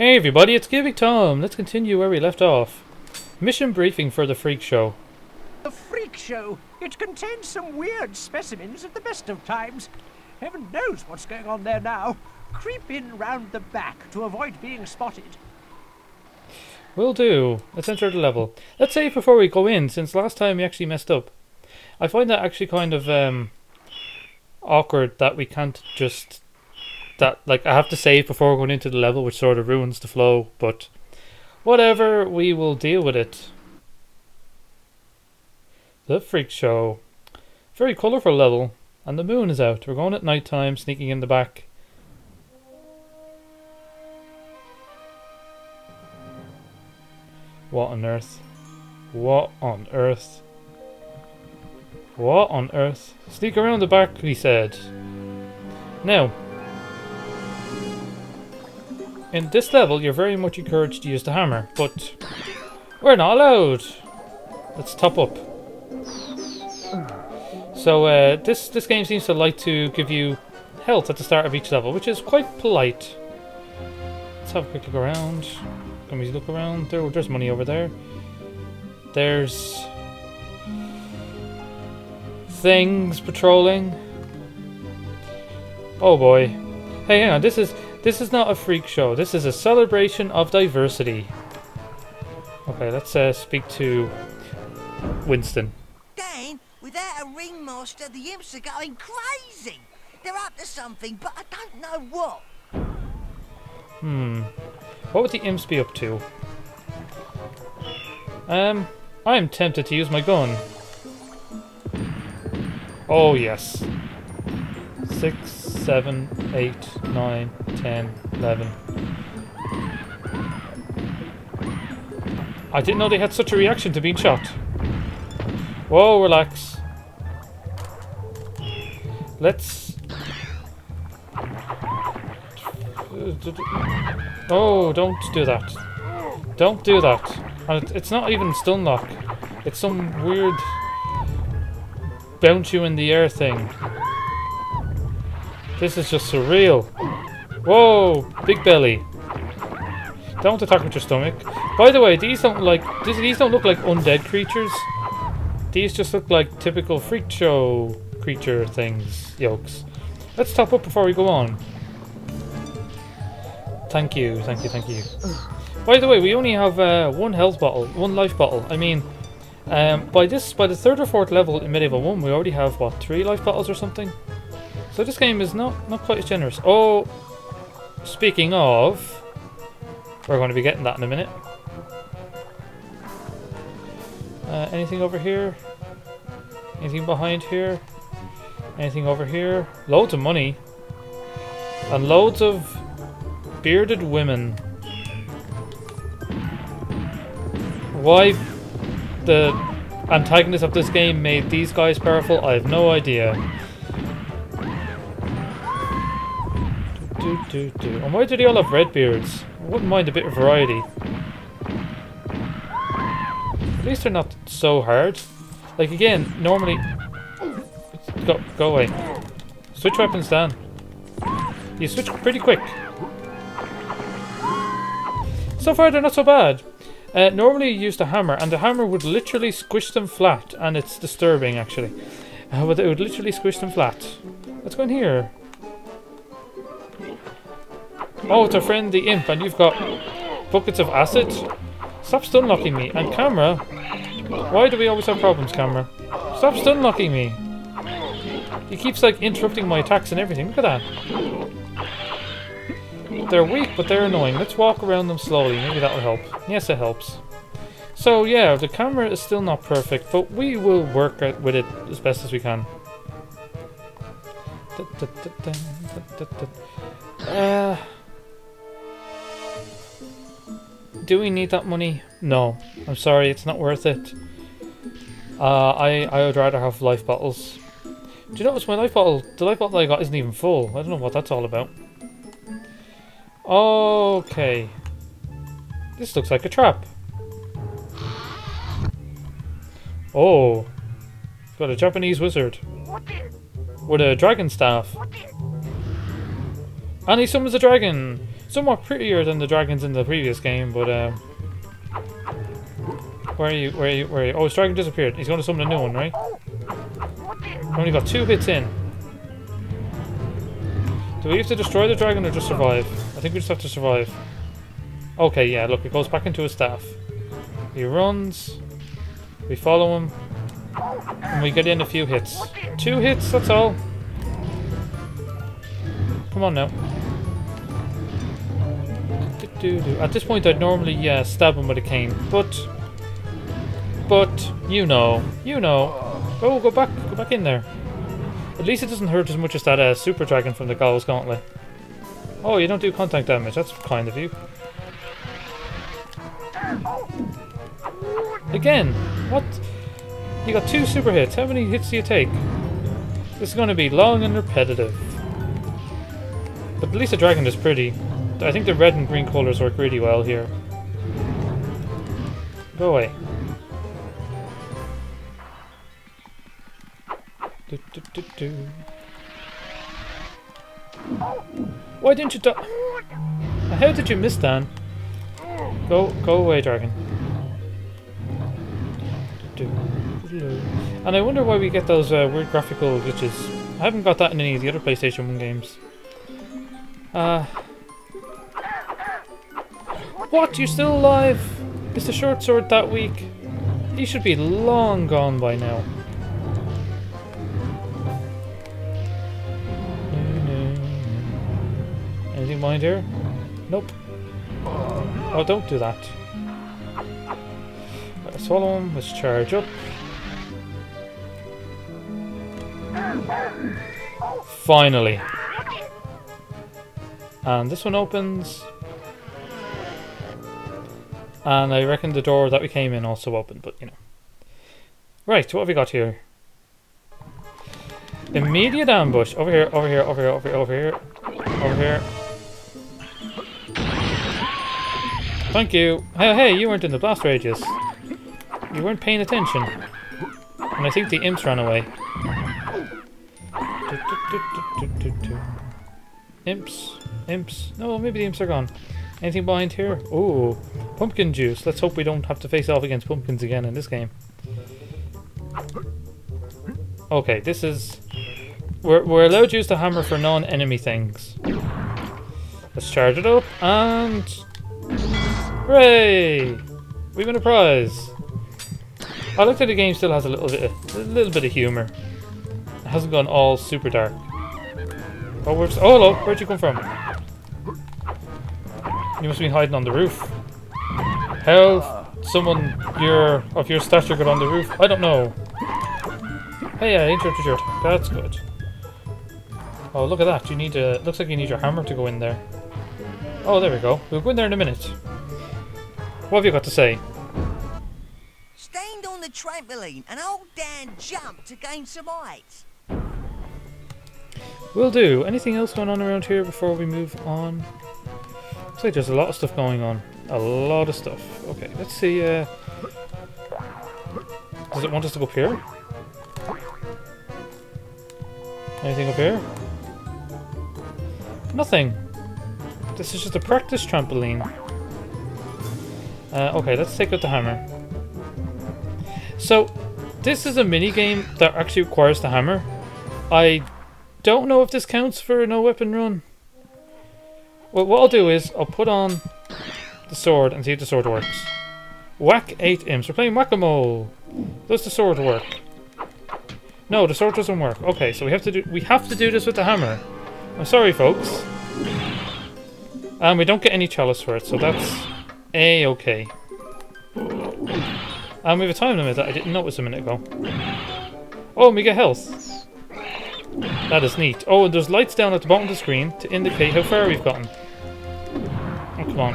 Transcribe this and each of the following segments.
Hey everybody, it's QubicTom. Let's continue where we left off. Mission briefing for the freak show. The freak show. It contains some weird specimens at the best of times. Heaven knows what's going on there now. Creep in round the back to avoid being spotted. Will do. Let's enter the level. Let's save before we go in, since last time we actually messed up. I find that actually kind of um, awkward that we can't just that like I have to save before going into the level, which sort of ruins the flow. But whatever, we will deal with it. The freak show, very colourful level, and the moon is out. We're going at night time, sneaking in the back. What on earth? What on earth? What on earth? Sneak around the back, he said. Now, in this level, you're very much encouraged to use the hammer, but we're not allowed. Let's top up. So uh, this this game seems to like to give you health at the start of each level, which is quite polite. Let's have a quick look around. Can we look around? There, there's money over there. There's things patrolling. Oh boy. Hey, hang on. This is this is not a freak show. This is a celebration of diversity. Okay, let's uh, speak to Winston. Dan, without a ringmaster, the imps are going crazy. They're up to something, but I don't know what. Hmm. What would the imps be up to? Um, I am tempted to use my gun. Oh, yes. Six, seven, eight, nine, ten, eleven. I didn't know they had such a reaction to being shot. Whoa, relax. Let's... Oh, don't do that. Don't do that. And it's not even stun lock. It's some weird bounce you in the air thing. This is just surreal. Whoa, big belly. Don't attack with your stomach. By the way, these don't like these, these don't look like undead creatures. These just look like typical freak show creature things, yolks. Let's top up before we go on. Thank you, thank you, thank you. By the way, we only have uh, one health bottle, one life bottle. I mean, um, by this, by the third or fourth level in MediEvil 1, we already have, what, three life bottles or something? So this game is not, not quite as generous. Oh, speaking of, we're going to be getting that in a minute. Uh, anything over here? Anything behind here? Anything over here? Loads of money. And loads of bearded women. Why the antagonist of this game made these guys powerful, I have no idea. Do, do. And why do they all have red beards? I wouldn't mind a bit of variety. At least they're not so hard. Like again, normally... Go, go away. Switch weapons, Dan. You switch pretty quick. So far they're not so bad. Uh, normally you use the hammer, and the hammer would literally squish them flat, and it's disturbing actually. Uh, but it would literally squish them flat. Let's go in here. Oh, it's our friend the imp, and you've got buckets of acid. Stop stun locking me. And camera, why do we always have problems, camera? Stop stun locking me. He keeps like interrupting my attacks and everything. Look at that. They're weak, but they're annoying. Let's walk around them slowly. Maybe that'll help. Yes, it helps. So yeah, the camera is still not perfect, but we will work with it as best as we can. Uh, do we need that money? No. I'm sorry, it's not worth it. Uh, I, I would rather have life bottles. Do you notice my life bottle, the life bottle I got isn't even full. I don't know what that's all about. Okay. This looks like a trap. Oh. Got a Japanese wizard. With a dragon staff. And he summons a dragon. Somewhat prettier than the dragons in the previous game, but um, where are you? Where are you? Where are you? Oh, his dragon disappeared. He's going to summon a new one, right? Only got two hits in. Do we have to destroy the dragon or just survive? I think we just have to survive. Okay, yeah, look, it goes back into his staff. He runs. We follow him. And we get in a few hits. Two hits, that's all. Come on now. Do-do-do. At this point, I'd normally uh, stab him with a cane, but... But, you know. You know. Oh, go back. Go back in there. At least it doesn't hurt as much as that uh, super dragon from the Gallows Gauntlet. Oh, you don't do contact damage. That's kind of you. Again, what? You got two super hits. How many hits do you take? This is going to be long and repetitive. But at least the dragon is pretty. I think the red and green colours work really well here. Go away. Do, do, do. Why didn't you die? How did you miss, Dan? Go, go away, dragon. And I wonder why we get those uh, weird graphical glitches. I haven't got that in any of the other PlayStation 1 games. Uh, what? You're still alive? Is the short sword that weak? He should be long gone by now. Anything mind here? Nope. Oh, don't do that. Let's follow him. Let's charge up. Finally. And this one opens. And I reckon the door that we came in also opened, but you know. Right, what have we got here? Immediate ambush. Over here, over here, over here, over here, over here. Over here. Thank you. Hey, hey, you weren't in the blast radius. You weren't paying attention. And I think the imps ran away. Imps. Imps. No, maybe the imps are gone. Anything behind here? Oh, pumpkin juice. Let's hope we don't have to face off against pumpkins again in this game. Okay, this is... We're, we're allowed to use the hammer for non-enemy things. Let's charge it up, and... Hooray! We win a prize! I like that the game still has a little bit of, a little bit of humour. It hasn't gone all super dark. Oh, oh hello, where'd you come from? You must have been hiding on the roof. How someone your of your stature got on the roof? I don't know. Hey, I interrupted your attack. That's good. Oh, look at that. You need to. Looks like you need your hammer to go in there. Oh, there we go. We'll go in there in a minute. What have you got to say? Stand on the trampoline and hold down jump to gain some height. Will do. Anything else going on around here before we move on? There's a lot of stuff going on. A lot of stuff. Okay, let's see. Uh, does it want us to go up here? Anything up here? Nothing. This is just a practice trampoline. Uh, okay, let's take out the hammer. So, this is a mini game that actually requires the hammer. I don't know if this counts for a no weapon run. Well, what I'll do is I'll put on the sword and see if the sword works. Whack 8 imps. We're playing whack-a-mole. Does the sword work? No, the sword doesn't work. Okay, so we have to do we have to do this with the hammer. I'm sorry, folks. And we don't get any chalice for it, so that's a-okay. And we have a time limit that I didn't notice a minute ago. Oh, and we get health. That is neat. Oh, and there's lights down at the bottom of the screen to indicate how far we've gotten. Oh, come on.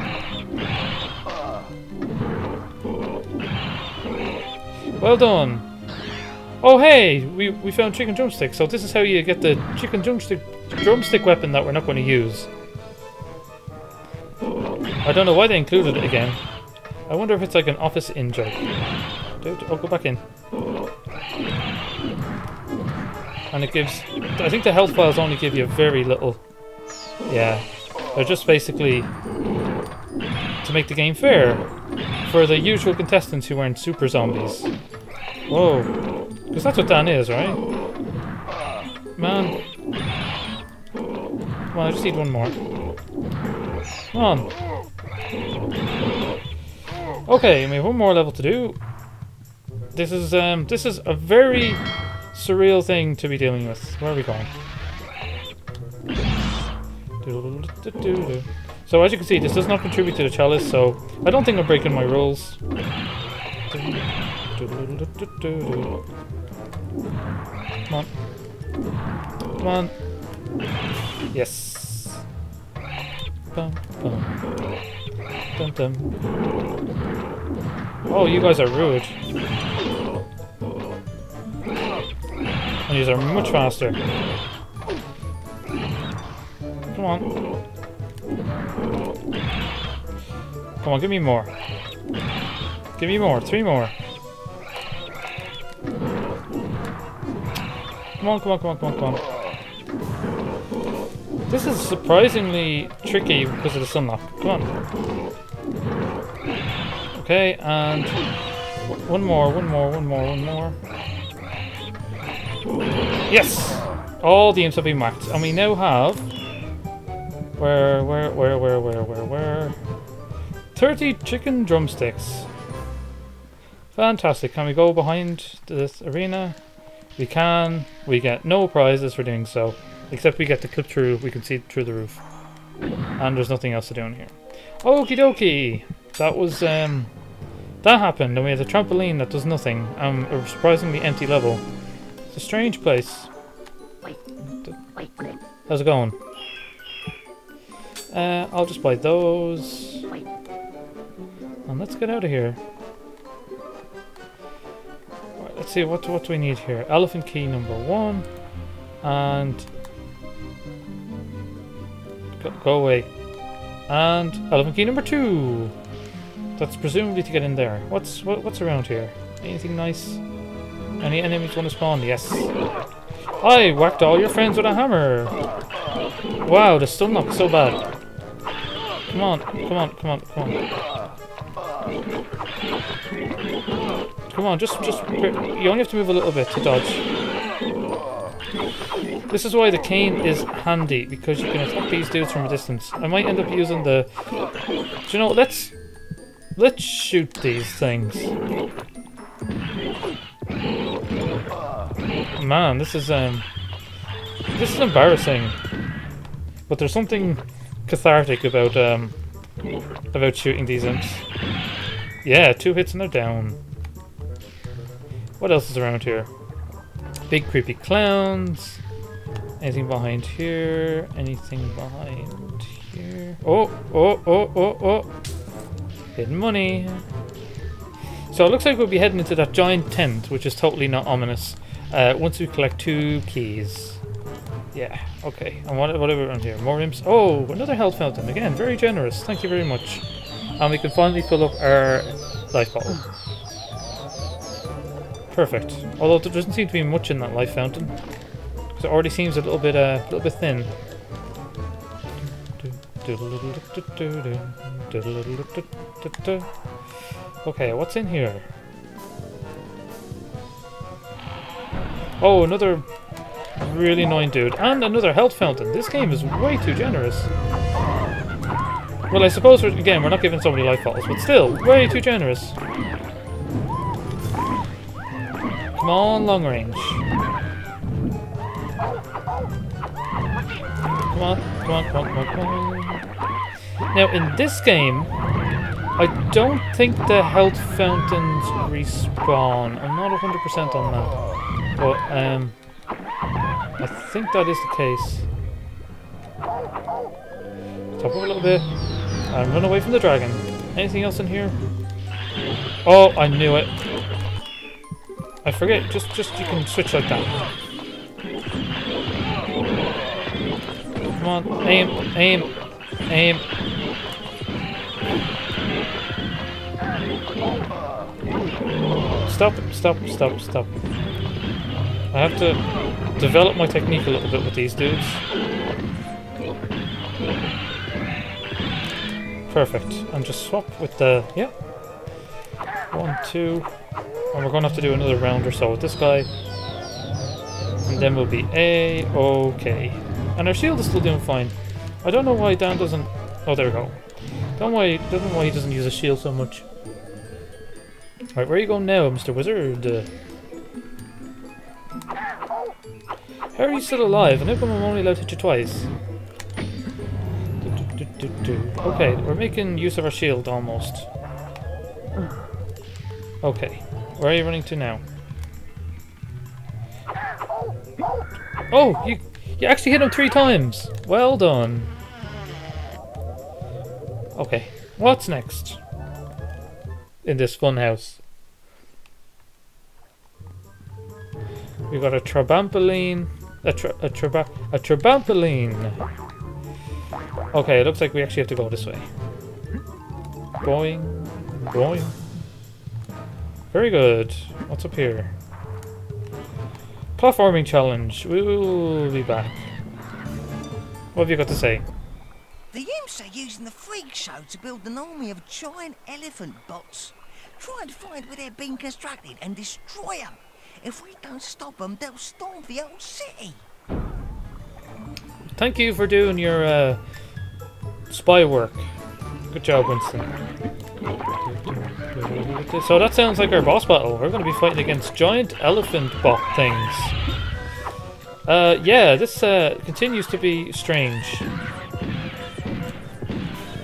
Well done. Oh, hey! We, we found chicken drumstick, so this is how you get the chicken drumstick, drumstick weapon that we're not going to use. I don't know why they included it again. I wonder if it's like an office in joke. Oh, go back in. And it gives... I think the health files only give you very little. Yeah. They're just basically to make the game fair for the usual contestants who aren't super zombies. Whoa. Because that's what Dan is, right? Man. On, I just need one more. Come on. Okay, we have one more level to do. This is um this is a very surreal thing to be dealing with. Where are we going? So as you can see, this does not contribute to the chalice, so I don't think I'm breaking my rules. Come on. Come on. Yes. Oh, you guys are rude. And these are much faster. Come on. Come on, give me more. Give me more. Three more. Come on, come on, come on, come on, come on. This is surprisingly tricky because of the stun lock. Come on. Okay, and one more, one more, one more, one more. Yes! All the imps have been whacked. And we now have... Where, where, where, where, where, where, where? 30 chicken drumsticks. Fantastic. Can we go behind this arena? We can. We get no prizes for doing so. Except we get to clip through, we can see through the roof. And there's nothing else to do in here. Okie dokie! That was, um... That happened, and we had a trampoline that does nothing. Um, a surprisingly empty level. It's a strange place. How's it going? Uh, I'll just buy those. And let's get out of here. Right, let's see, what, what do we need here? Elephant key number one. And... Go, go away. And elephant key number two. That's presumably to get in there. What's what, what's around here? Anything nice? Any enemies want to spawn? Yes. I whacked all your friends with a hammer. Wow, the stun lock's so bad. Come on, come on, come on, come on. Come on, just, just, you only have to move a little bit to dodge. This is why the cane is handy, because you can attack these dudes from a distance. I might end up using the... Do you know, let's... Let's shoot these things. Man, this is, um... This is embarrassing. But there's something cathartic about, um... About shooting these imps. Yeah, two hits and they're down. What else is around here? Big creepy clowns. Anything behind here? Anything behind here? Oh, oh, oh, oh, oh. Hidden money. So it looks like we'll be heading into that giant tent, which is totally not ominous, uh, once we collect two keys. Yeah, okay. And what, what are we around here? More imps? Oh, another health fountain. Again, very generous. Thank you very much. And we can finally fill up our life bottle. Perfect. Although there doesn't seem to be much in that life fountain. Because it already seems a little bit, uh, a little bit thin. Okay, what's in here? Oh, another really annoying dude. And another health fountain. This game is way too generous. Well, I suppose, we're, again, we're not giving so many life bottles, but still, way too generous. Come on, long range. Come on, come on, come on, come on, come on. Now, in this game, I don't think the health fountains respawn. I'm not 100% on that. But, um, I think that is the case. Top up a little bit. And run away from the dragon. Anything else in here? Oh, I knew it. I forget, just, just, you can switch like that. Come on, aim, aim, aim. Stop, stop, stop, stop. I have to develop my technique a little bit with these dudes. Perfect. And just swap with the... Yep. One, two. And we're going to have to do another round or so with this guy. And then we'll be A-okay. And our shield is still doing fine. I don't know why Dan doesn't... Oh, there we go. Don't why, don't know why he doesn't use a shield so much. Alright, where are you going now, Mr. Wizard? How are you still alive? And how come I'm only allowed to hit you twice? Do, do, do. Okay, we're making use of our shield almost. Okay, where are you running to now? Oh, you you actually hit him three times. Well done. Okay, what's next in this fun house? We got a trabampoline, a tra a a trabampoline. Okay, it looks like we actually have to go this way. Going, going. Very good. What's up here? Platforming challenge. We will be back. What have you got to say? The imps are using the freak show to build an army of giant elephant bots. Try and find where they're being constructed and destroy them. If we don't stop them, they'll storm the old city. Thank you for doing your uh, spy work. Good job, Winston. So that sounds like our boss battle. We're going to be fighting against giant elephant bot things. Uh, yeah, this uh, continues to be strange.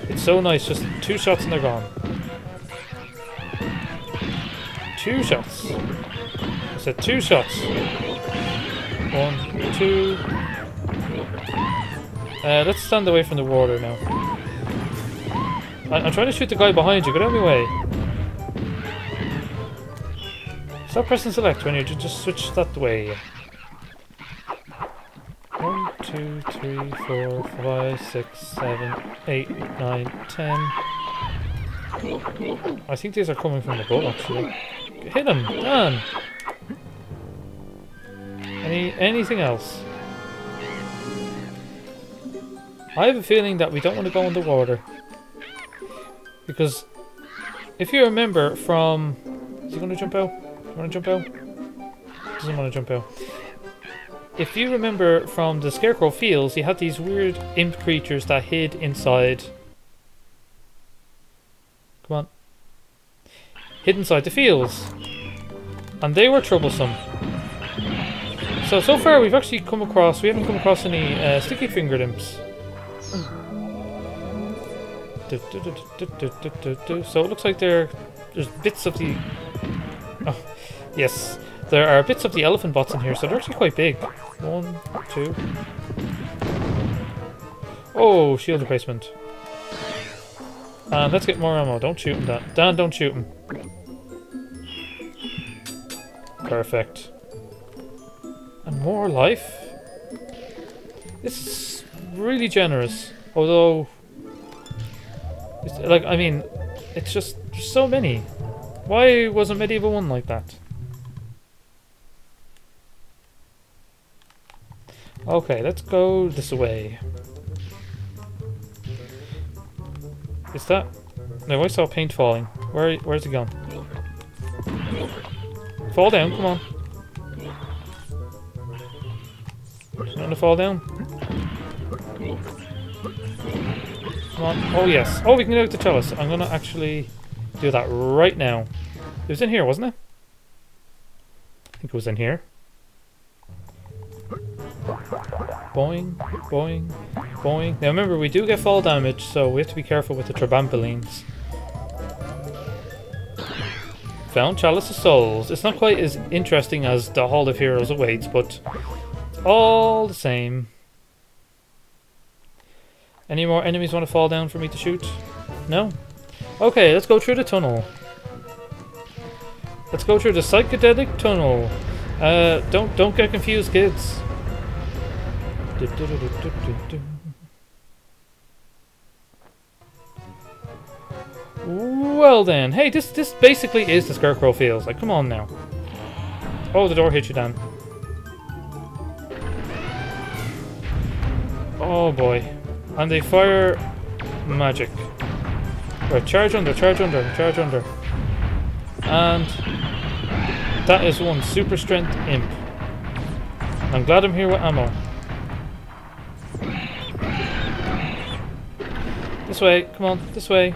It's so nice, just two shots and they're gone. Two shots. Said two shots. One, two. Uh, let's stand away from the water now. I I'm trying to shoot the guy behind you. Get out of my way. Stop pressing select when you just switch that way. One, two, three, four, five, six, seven, eight, nine, ten. I think these are coming from the boat actually. Hit him! Dan! Any anything else? I have a feeling that we don't want to go underwater. Because if you remember from is he gonna jump out? You wanna jump out? Doesn't wanna jump out. If you remember from the Scarecrow Fields, he had these weird imp creatures that hid inside Come on. Hid inside the fields. And they were troublesome. So, so far we've actually come across, we haven't come across any uh, sticky fingered imps. So it looks like there, there's bits of the... Oh, yes. There are bits of the elephant bots in here, so they're actually quite big. One, two... Oh, shield replacement. And let's get more ammo. Don't shoot him, Dan. Dan, don't shoot him. Perfect. And more life? This is really generous. Although... It's, like, I mean, it's just so many. Why wasn't MediEvil 1 like that? Okay, let's go this way. Is that... No, I saw paint falling. Where, where's it gone? Fall down, come on. To fall down. Come on. Oh, yes. Oh, we can get out the chalice. I'm gonna actually do that right now. It was in here, wasn't it? I think it was in here. Boing, boing, boing. Now remember, we do get fall damage, so we have to be careful with the trabampolines. Found Chalice of Souls. It's not quite as interesting as the Hall of Heroes awaits, but all the same. Any more enemies want to fall down for me to shoot? No? Okay, let's go through the tunnel. Let's go through the psychedelic tunnel. Uh, don't don't get confused, kids. Well then, hey, this this basically is the Scarecrow Fields. Like, come on now. Oh, the door hit you, Dan. Oh boy, and they fire magic. Right, charge under, charge under, charge under. And that is one super strength imp. I'm glad I'm here with ammo. This way, come on, this way.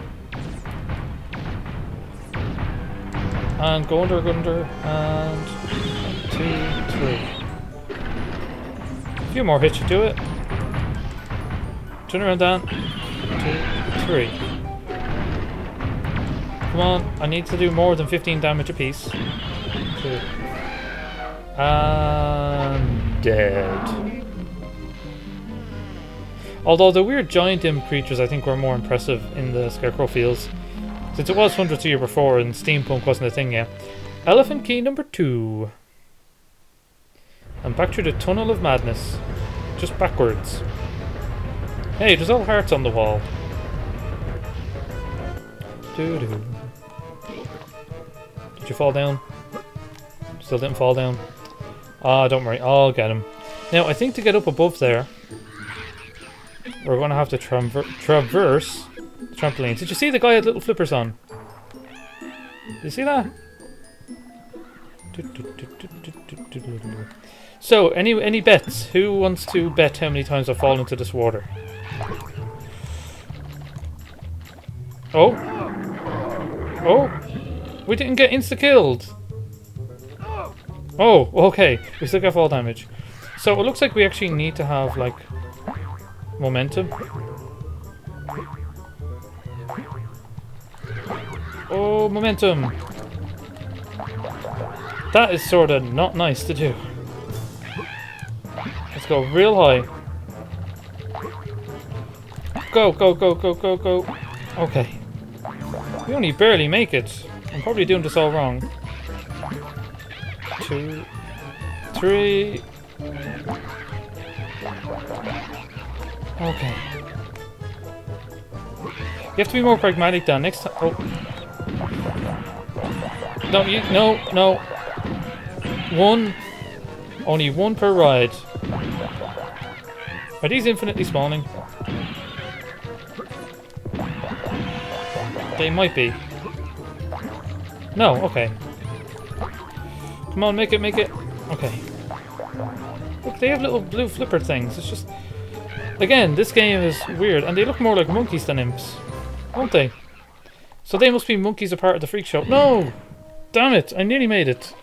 And go under, go under, and one, two, three. A few more hits to do it. Turn around, Dan. Two, three. Come on, I need to do more than 15 damage apiece. Two. And dead. Although the weird giant imp creatures I think were more impressive in the Scarecrow Fields. Since it was hundreds of years before and steampunk wasn't a thing yet. Elephant key number two. And back through the Tunnel of Madness. Just backwards. Hey, there's all hearts on the wall. Doo doo. Did you fall down? Still didn't fall down. Ah, don't worry, I'll get him. Now, I think to get up above there, we're going to have to traver traverse the trampolines. Did you see the guy had little flippers on? Did you see that? So, any any bets? Who wants to bet how many times I fall into this water? Oh. Oh. We didn't get insta-killed. Oh, okay. We still got fall damage. So it looks like we actually need to have, like, momentum. Oh, momentum. That is sort of not nice to do. Let's go real high. Go, go, go, go, go, go. Okay. We only barely make it. I'm probably doing this all wrong. Two, three. Okay. You have to be more pragmatic, Dan. Next time. Oh. No, you. No, no. One. Only one per ride. Are these infinitely spawning? They might be. No, okay. Come on, make it, make it. Okay. Look, they have little blue flipper things. It's just... Again, this game is weird, and they look more like monkeys than imps. Don't they? So they must be monkeys a part of the freak show. No! Damn it, I nearly made it.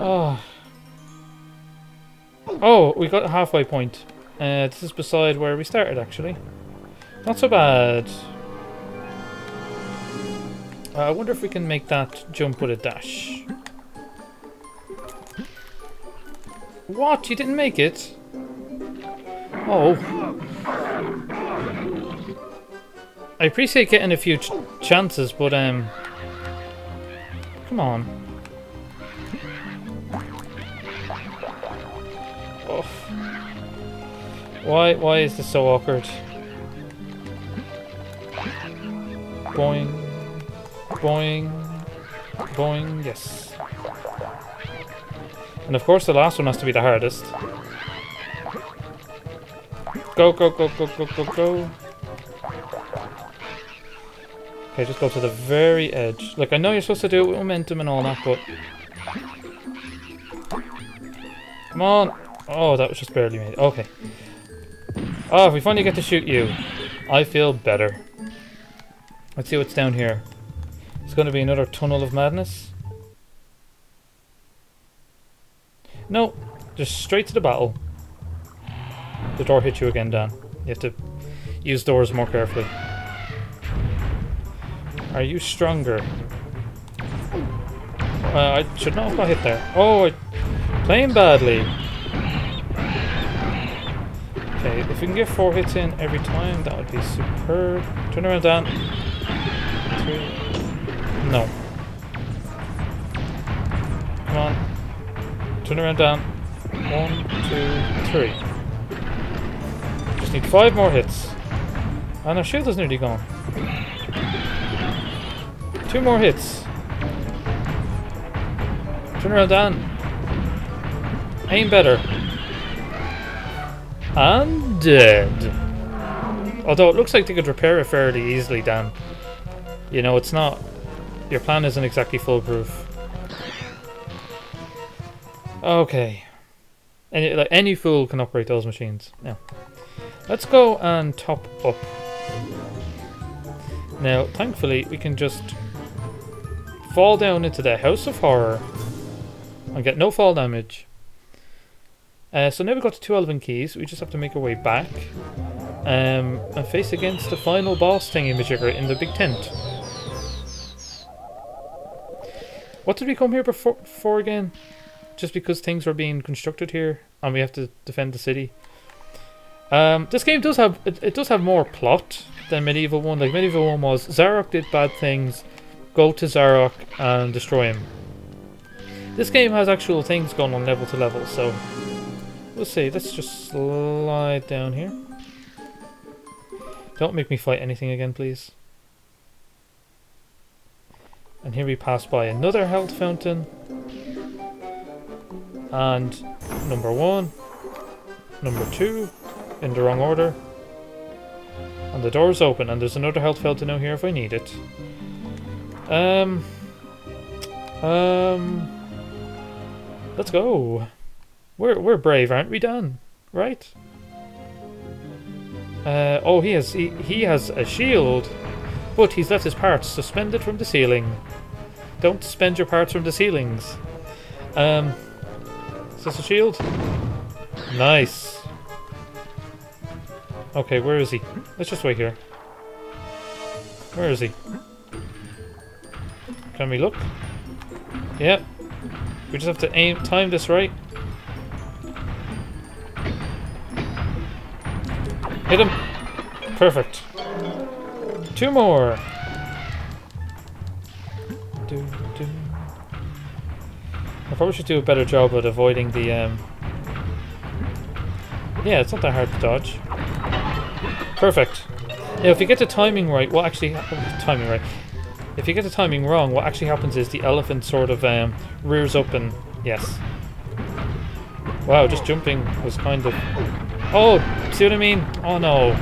Oh. Oh, we got a halfway point. Uh, this is beside where we started, actually. Not so bad. Uh, I wonder if we can make that jump with a dash. What? You didn't make it? Oh. I appreciate getting a few ch chances, but um... Come on. Oh. Why, why is this so awkward? Boing. Boing. Boing. Yes. And of course the last one has to be the hardest. Go, go, go, go, go, go, go. Okay, just go to the very edge. Like, I know you're supposed to do it with momentum and all that, but... Come on! Oh, that was just barely made. Okay. Oh, we finally get to shoot you. I feel better. Let's see what's down here. It's going to be another tunnel of madness. No, just straight to the battle. The door hit you again, Dan. You have to use doors more carefully. Are you stronger? Uh, I should not have got hit there. Oh, I, playing badly. Okay, if we can get four hits in every time, that would be superb. Turn around, Dan. No. Come on. Turn around, Dan. One, two, three. Just need five more hits. Ah, and our shield is nearly gone. Two more hits. Turn around, Dan. Aim better. And dead. Although it looks like they could repair it fairly easily, Dan. You know, it's not. Your plan isn't exactly foolproof. Okay. Any like any fool can operate those machines. Now, let's go and top up. Now, thankfully, we can just fall down into the House of Horror and get no fall damage. Uh, so now we've got the two Elven keys. We just have to make our way back um, and face against the final boss thingy majigger in the big tent. What did we come here before for again? Just because things were being constructed here and we have to defend the city. Um, this game does have it, it does have more plot than MediEvil One. Like MediEvil One was Zarok did bad things, go to Zarok and destroy him. This game has actual things going on level to level, so we'll see. Let's just slide down here. Don't make me fight anything again, please. And here we pass by another health fountain. And number one, number two, in the wrong order. And the door's open, and there's another health fountain out here if I need it. Um. Um. Let's go. We're we're brave, aren't we, Dan? Right? Uh, oh, he has he, he has a shield, but he's left his parts suspended from the ceiling. Don't suspend your parts from the ceilings. Um, is this a shield? Nice. Okay, where is he? Let's just wait here. Where is he? Can we look? Yep. We just have to aim time this right. Hit him. Perfect. Two more. I probably should do a better job at avoiding the um Yeah, it's not that hard to dodge. Perfect. Now if you get the timing right, what actually timing right. If you get the timing wrong, what actually happens is the elephant sort of um, rears up and yes. Wow, just jumping was kind of Oh, see what I mean? Oh no.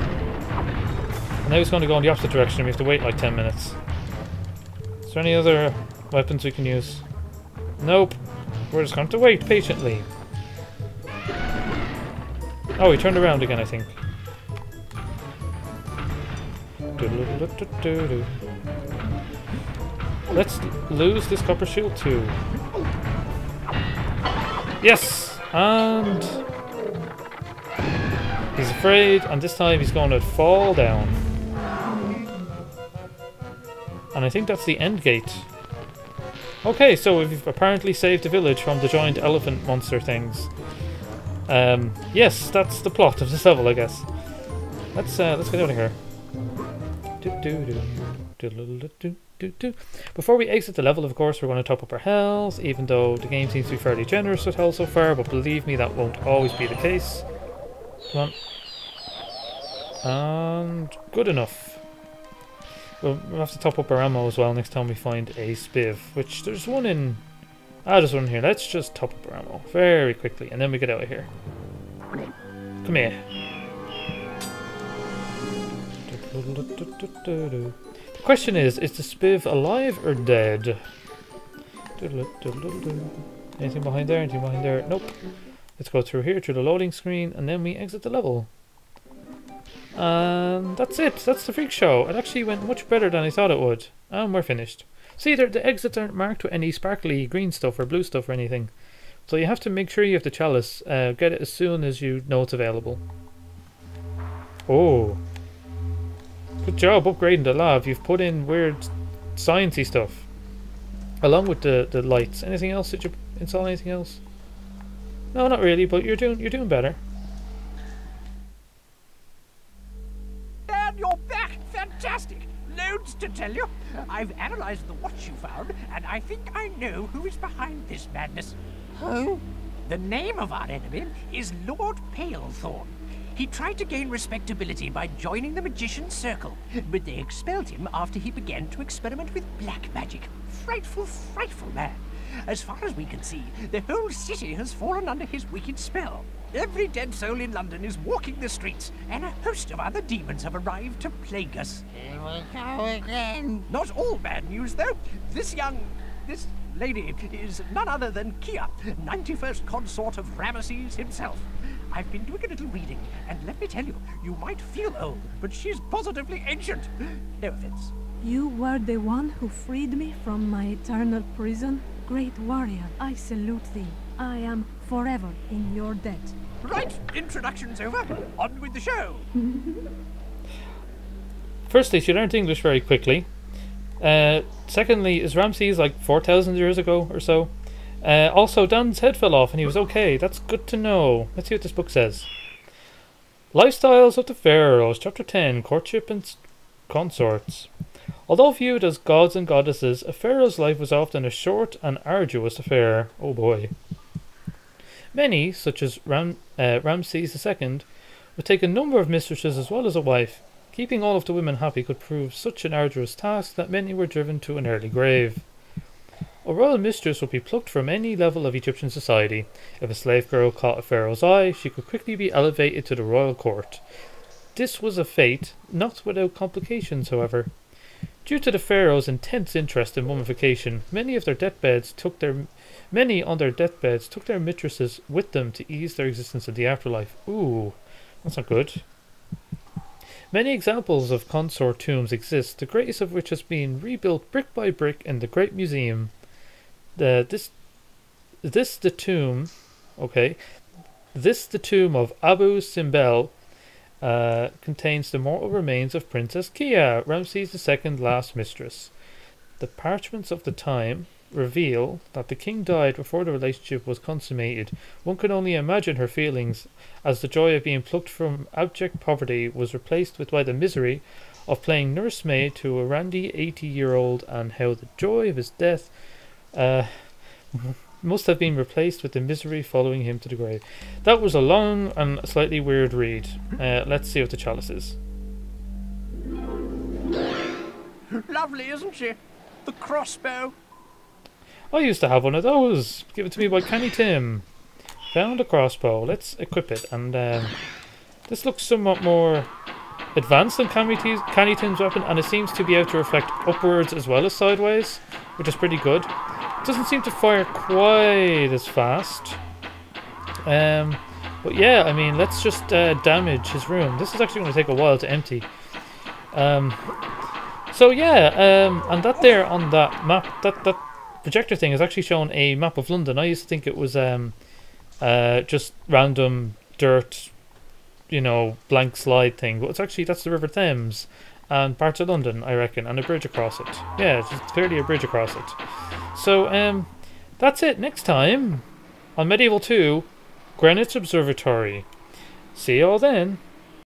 Now he's going to go in the opposite direction and we have to wait like 10 minutes. Is there any other weapons we can use? Nope. We're just going to wait patiently. Oh, he turned around again, I think. Let's lose this copper shield too. Yes! And... He's afraid, and this time he's going to fall down. And I think that's the end gate. Okay, so we've apparently saved the village from the giant elephant monster things. Um, yes, that's the plot of this level, I guess. Let's uh, let's get out of here. Before we exit the level, of course, we're going to top up our health, even though the game seems to be fairly generous with health so far, but believe me, that won't always be the case. Come on. And good enough. We'll, have to top up our ammo as well next time we find a spiv, which there's one in... Ah, there's one here. Let's just top up our ammo very quickly, and then we get out of here. Come here. The question is, is the spiv alive or dead? Anything behind there? Anything behind there? Nope. Let's go through here, through the loading screen, and then we exit the level. And that's it. That's the freak show. It actually went much better than I thought it would. And we're finished. See, the exits aren't marked with any sparkly green stuff or blue stuff or anything. So you have to make sure you have the chalice. Uh, get it as soon as you know it's available. Oh. Good job upgrading the lab. You've put in weird sciencey stuff. Along with the, the lights. Anything else? Did you install anything else? No, not really, but you're doing you're doing better. To tell you. I've analyzed the watch you found, and I think I know who is behind this madness. Who? The name of our enemy is Lord Palethorn. He tried to gain respectability by joining the Magician's Circle, but they expelled him after he began to experiment with black magic. Frightful, frightful man. As far as we can see, the whole city has fallen under his wicked spell. Every dead soul in London is walking the streets, and a host of other demons have arrived to plague us. Here we go again. Not all bad news, though. This young. this lady is none other than Kiya, 91st consort of Ramesses himself. I've been doing a little reading, and let me tell you, you might feel old, but she's positively ancient. No offense. You were the one who freed me from my eternal prison? Great warrior, I salute thee. I am forever in your debt. Right, introduction's over. On with the show. Firstly, she learned English very quickly. Uh, secondly, is Ramses like 4,000 years ago or so? Uh, also, Dan's head fell off and he was okay. That's good to know. Let's see what this book says. Lifestyles of the Pharaohs, Chapter 10 Courtship and Consorts. Although viewed as gods and goddesses, a pharaoh's life was often a short and arduous affair. Oh boy. Many, such as Ram- uh, Ramses II, would take a number of mistresses as well as a wife. Keeping all of the women happy could prove such an arduous task that many were driven to an early grave. A royal mistress would be plucked from any level of Egyptian society. If a slave girl caught a pharaoh's eye, she could quickly be elevated to the royal court. This was a fate not without complications, however. Due to the pharaoh's intense interest in mummification, many of their deathbeds took their many on their deathbeds took their mistresses with them to ease their existence in the afterlife. Ooh, that's not good. Many examples of consort tombs exist, the greatest of which has been rebuilt brick by brick in the Great Museum. The this this the tomb, okay, this the tomb of Abu Simbel. Uh, contains the mortal remains of Princess Kiya, Ramses II's last mistress. The parchments of the time reveal that the king died before the relationship was consummated. One can only imagine her feelings as the joy of being plucked from abject poverty was replaced with by the misery of playing nursemaid to a randy 80 year old, and how the joy of his death uh, must have been replaced with the misery following him to the grave. That was a long and slightly weird read. Uh, let's see what the chalice is. Lovely, isn't she? The crossbow. I used to have one of those. Give it to me by Canny Tim. Found a crossbow. Let's equip it. And um, this looks somewhat more advanced than Canny Tim's, weapon, and it seems to be able to reflect upwards as well as sideways, which is pretty good. It doesn't seem to fire quite as fast. Um, but yeah, I mean, let's just uh, damage his room. This is actually going to take a while to empty. Um, so yeah, um, and that there on that map, that that projector thing is actually showing a map of London. I used to think it was um, uh, just random dirt, you know, blank slide thing, but it's actually that's the River Thames and parts of London, I reckon, and a bridge across it. Yeah, it's it's clearly a bridge across it. So um, that's it. Next time on MediEvil Two, Greenwich Observatory. See you all then.